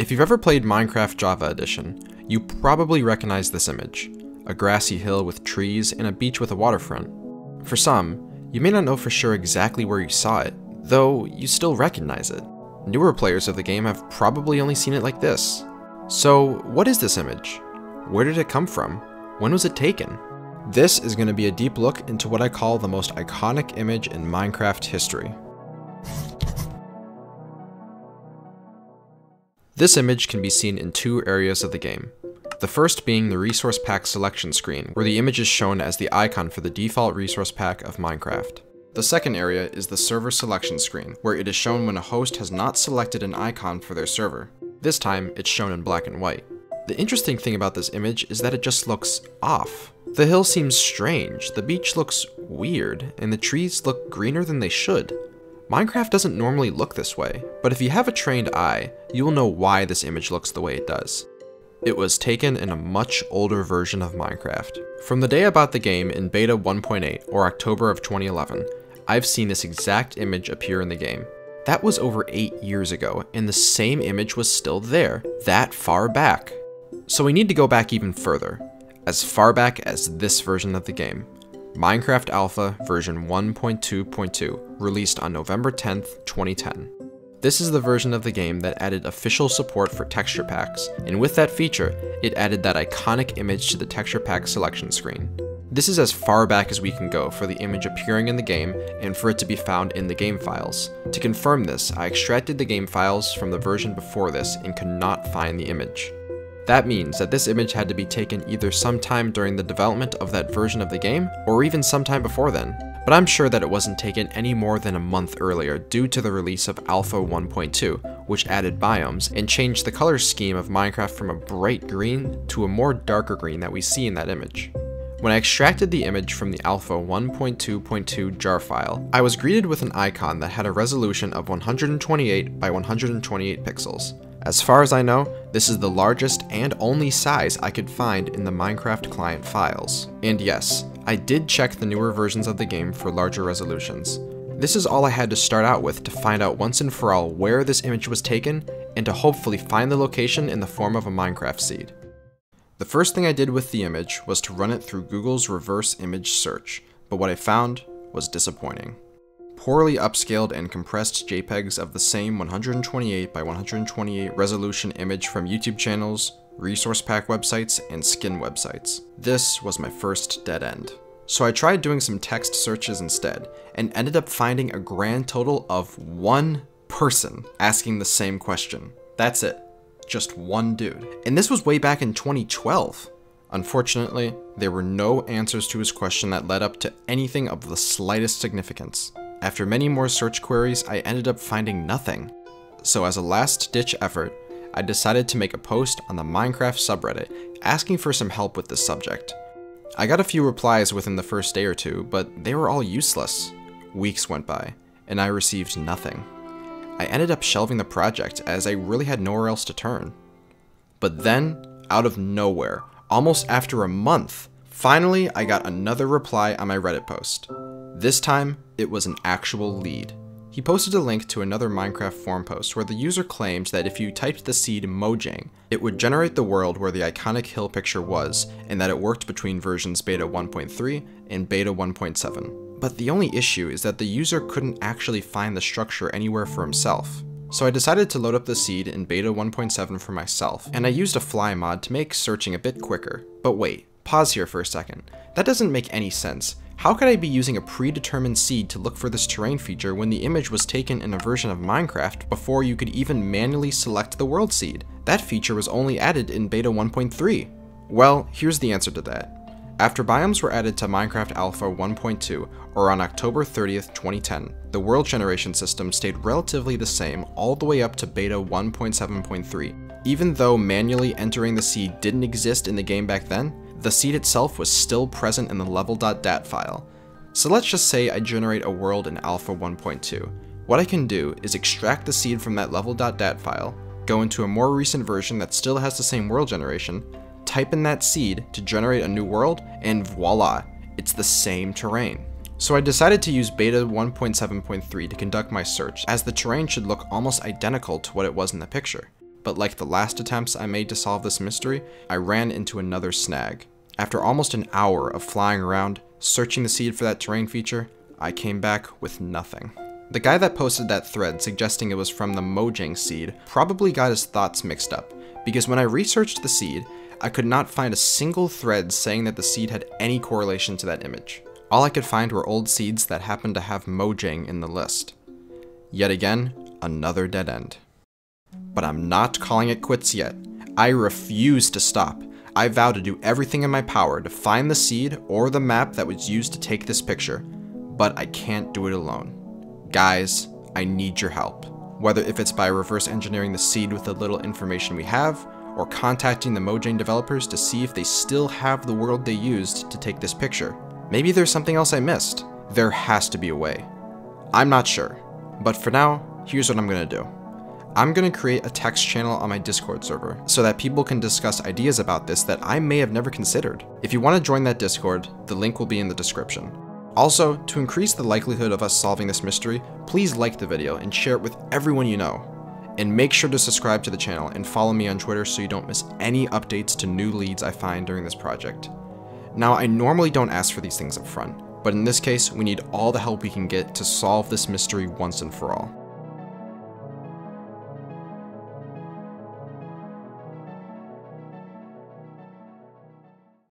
If you've ever played Minecraft Java Edition, you probably recognize this image, a grassy hill with trees and a beach with a waterfront. For some, you may not know for sure exactly where you saw it, though you still recognize it. Newer players of the game have probably only seen it like this. So, what is this image? Where did it come from? When was it taken? This is going to be a deep look into what I call the most iconic image in Minecraft history. This image can be seen in two areas of the game. The first being the resource pack selection screen, where the image is shown as the icon for the default resource pack of Minecraft. The second area is the server selection screen, where it is shown when a host has not selected an icon for their server. This time, it's shown in black and white. The interesting thing about this image is that it just looks off. The hill seems strange, the beach looks weird, and the trees look greener than they should. Minecraft doesn't normally look this way, but if you have a trained eye, you will know why this image looks the way it does. It was taken in a much older version of Minecraft. From the day I bought the game in beta 1.8 or October of 2011, I've seen this exact image appear in the game. That was over 8 years ago, and the same image was still there, that far back. So we need to go back even further, as far back as this version of the game. Minecraft Alpha version 1.2.2, released on November 10, 2010. This is the version of the game that added official support for texture packs, and with that feature, it added that iconic image to the texture pack selection screen. This is as far back as we can go for the image appearing in the game and for it to be found in the game files. To confirm this, I extracted the game files from the version before this and could not find the image. That means that this image had to be taken either sometime during the development of that version of the game, or even sometime before then. But I'm sure that it wasn't taken any more than a month earlier due to the release of Alpha 1.2, which added biomes and changed the color scheme of Minecraft from a bright green to a more darker green that we see in that image. When I extracted the image from the Alpha 1.2.2 jar file, I was greeted with an icon that had a resolution of 128 by 128 pixels. As far as I know, this is the largest and only size I could find in the Minecraft client files. And yes, I did check the newer versions of the game for larger resolutions. This is all I had to start out with to find out once and for all where this image was taken, and to hopefully find the location in the form of a Minecraft seed. The first thing I did with the image was to run it through Google's reverse image search, but what I found was disappointing poorly upscaled and compressed JPEGs of the same 128 by 128 resolution image from YouTube channels, resource pack websites, and skin websites. This was my first dead end. So I tried doing some text searches instead, and ended up finding a grand total of one person asking the same question. That's it. Just one dude. And this was way back in 2012. Unfortunately, there were no answers to his question that led up to anything of the slightest significance. After many more search queries, I ended up finding nothing. So as a last ditch effort, I decided to make a post on the Minecraft subreddit asking for some help with this subject. I got a few replies within the first day or two, but they were all useless. Weeks went by, and I received nothing. I ended up shelving the project as I really had nowhere else to turn. But then, out of nowhere, almost after a month, finally I got another reply on my Reddit post. This time, it was an actual lead. He posted a link to another Minecraft forum post where the user claimed that if you typed the seed Mojang, it would generate the world where the iconic hill picture was, and that it worked between versions beta 1.3 and beta 1.7. But the only issue is that the user couldn't actually find the structure anywhere for himself. So I decided to load up the seed in beta 1.7 for myself, and I used a fly mod to make searching a bit quicker. But wait, pause here for a second. That doesn't make any sense. How could I be using a predetermined seed to look for this terrain feature when the image was taken in a version of Minecraft before you could even manually select the world seed? That feature was only added in beta 1.3. Well, here's the answer to that. After biomes were added to Minecraft Alpha 1.2, or on October 30th, 2010, the world generation system stayed relatively the same all the way up to beta 1.7.3. Even though manually entering the seed didn't exist in the game back then, the seed itself was still present in the level.dat file. So let's just say I generate a world in alpha 1.2. What I can do is extract the seed from that level.dat file, go into a more recent version that still has the same world generation, type in that seed to generate a new world, and voila, it's the same terrain. So I decided to use beta 1.7.3 to conduct my search, as the terrain should look almost identical to what it was in the picture. But like the last attempts I made to solve this mystery, I ran into another snag. After almost an hour of flying around, searching the seed for that terrain feature, I came back with nothing. The guy that posted that thread suggesting it was from the Mojang seed probably got his thoughts mixed up, because when I researched the seed, I could not find a single thread saying that the seed had any correlation to that image. All I could find were old seeds that happened to have Mojang in the list. Yet again, another dead end. But I'm not calling it quits yet. I refuse to stop. I vow to do everything in my power to find the seed or the map that was used to take this picture, but I can't do it alone. Guys, I need your help. Whether if it's by reverse engineering the seed with the little information we have, or contacting the Mojang developers to see if they still have the world they used to take this picture. Maybe there's something else I missed. There has to be a way. I'm not sure. But for now, here's what I'm gonna do. I'm gonna create a text channel on my Discord server so that people can discuss ideas about this that I may have never considered. If you wanna join that Discord, the link will be in the description. Also, to increase the likelihood of us solving this mystery, please like the video and share it with everyone you know. And make sure to subscribe to the channel and follow me on Twitter so you don't miss any updates to new leads I find during this project. Now, I normally don't ask for these things up front, but in this case, we need all the help we can get to solve this mystery once and for all.